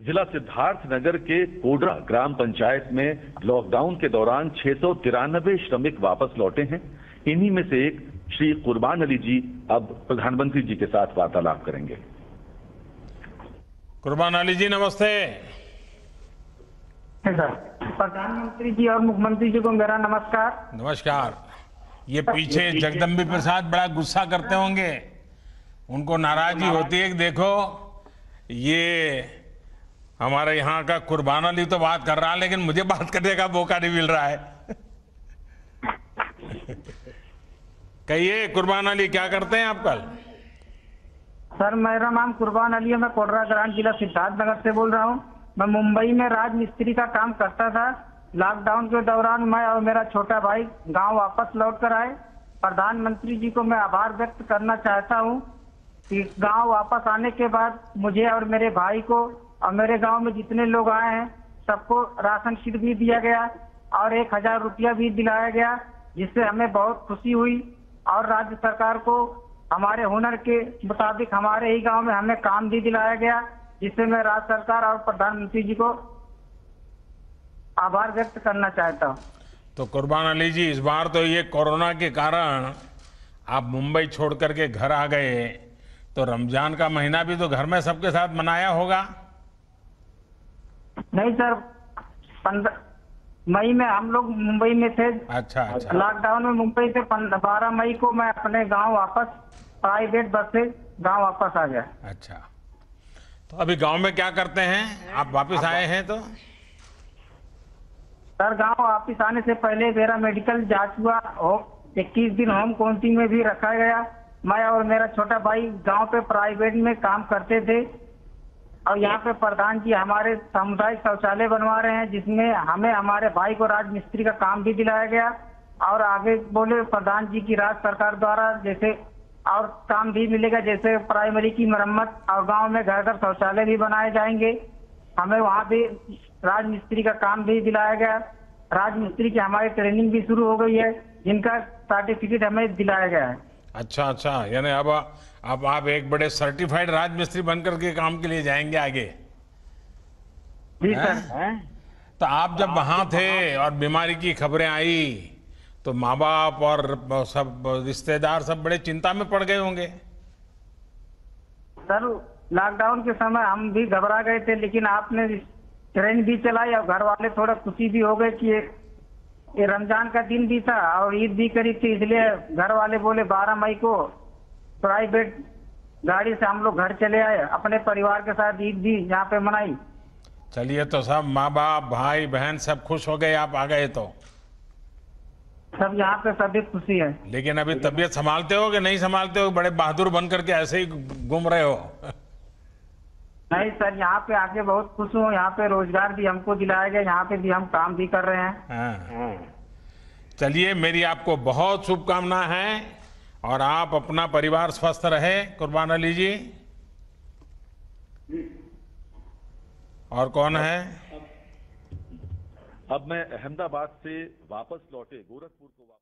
जिला सिद्धार्थ नगर के कोडरा ग्राम पंचायत में लॉकडाउन के दौरान छह सौ तिरानबे श्रमिक वापस लौटे हैं। इन्हीं में से एक श्री कुर्बान अली जी अब प्रधानमंत्री जी के साथ वार्तालाप करेंगे। कुर्बान अली जी नमस्ते। प्रधानमंत्री जी और मुख्यमंत्री जी को मेरा नमस्कार। नमस्कार। ये पीछे जगदम्बी प्रसाद बड़ा गुस्सा करते होंगे। उनको नाराज़गी होती है देखो ये हमारे यहाँ का कुर्बान अली तो बात कर रहा है, लेकिन मुझे बात करने का मौका नहीं मिल रहा है। कहिए, कुर्बान अली, क्या करते हैं आप कल? सर, मेरा नाम कुर्बान अली है, मैं कोडरा ग्राम जिला सिद्धार्थनगर से बोल रहा हूँ। मैं मुंबई में राज मिस्त्री का काम करता था। लॉकडाउन के दौरान मैं और मेरा छोटा भाई गाँव वापस लौट कर आए। प्रधानमंत्री जी को मैं आभार व्यक्त करना चाहता हूँ कि गाँव वापस आने के बाद मुझे और मेरे भाई को और मेरे गाँव में जितने लोग आए हैं, सबको राशन किट भी दिया गया और एक हज़ार रुपया भी दिलाया गया, जिससे हमें बहुत खुशी हुई। और राज्य सरकार को हमारे हुनर के मुताबिक हमारे ही गाँव में हमें काम भी दिलाया गया, जिससे मैं राज्य सरकार और प्रधानमंत्री जी को आभार व्यक्त करना चाहता हूँ। तो कुर्बान अली जी, इस बार तो ये कोरोना के कारण आप मुंबई छोड़ करके घर आ गए तो रमज़ान का महीना भी तो घर में सबके साथ मनाया होगा। नहीं सर पंद्रह मई में हम लोग मुंबई में थे। अच्छा अच्छा। लॉकडाउन में मुंबई से बारह मई को मैं अपने गाँव वापस प्राइवेट बस से गाँव वापस आ गया। अच्छा। तो अभी गाँव में क्या करते हैं? आप वापस आए हैं तो? सर गाँव वापिस आने से पहले मेरा मेडिकल जाँच हुआ इक्कीस दिन होम क्वारंटीन में भी रखा गया। मैं और मेरा छोटा भाई गाँव पे प्राइवेट में काम करते थे। और यहाँ पे प्रधान जी हमारे सामुदायिक शौचालय बनवा रहे हैं, जिसमें हमें हमारे भाई को राजमिस्त्री का काम भी दिलाया गया। और आगे बोले प्रधान जी की राज्य सरकार द्वारा जैसे और काम भी मिलेगा, जैसे प्राइमरी की मरम्मत और गाँव में घर घर शौचालय भी बनाए जाएँगे। हमें वहाँ भी राजमिस्त्री का काम भी दिलाया गया। राजमिस्त्री की हमारी ट्रेनिंग भी शुरू हो गई है, जिनका सर्टिफिकेट हमें दिलाया गया है। अच्छा अच्छा यानी अब अब आप एक बड़े सर्टिफाइड राजमिस्त्री बनकर के काम के लिए जाएँगे आगे। जी सर तो आप जब वहाँ थे और बीमारी की खबरें आई तो माँ बाप और सब रिश्तेदार सब बड़े चिंता में पड़ गए होंगे। सर लॉकडाउन के समय हम भी घबरा गए थे लेकिन आपने ट्रेन भी चलाई और घर वाले थोड़ा खुशी भी हो गए कि ये, ये रमज़ान का दिन भी था और ईद भी करीब थी इसलिए घर वाले बोले बारह मई को प्राइवेट गाड़ी से हम लोग घर चले आए। अपने परिवार के साथ ईद भी यहाँ पे मनाई। चलिए तो सब माँ बाप भाई बहन सब खुश हो गए आप आ गए तो? सब यहाँ पे सभी खुशी है। लेकिन अभी तबीयत संभालते हो कि नहीं संभालते हो? बड़े बहादुर बन करके ऐसे ही घूम रहे हो? नहीं सर यहाँ पे आके बहुत खुश हूँ। यहाँ पे रोज़गार भी हमको दिलाया गया। यहाँ पे भी हम काम भी कर रहे हैं। हाँ। चलिए मेरी आपको बहुत शुभकामना है और आप अपना परिवार स्वस्थ रहे। कुर्बान अली जी। और कौन है? अब मैं अहमदाबाद से वापस लौटे गोरखपुर को वापस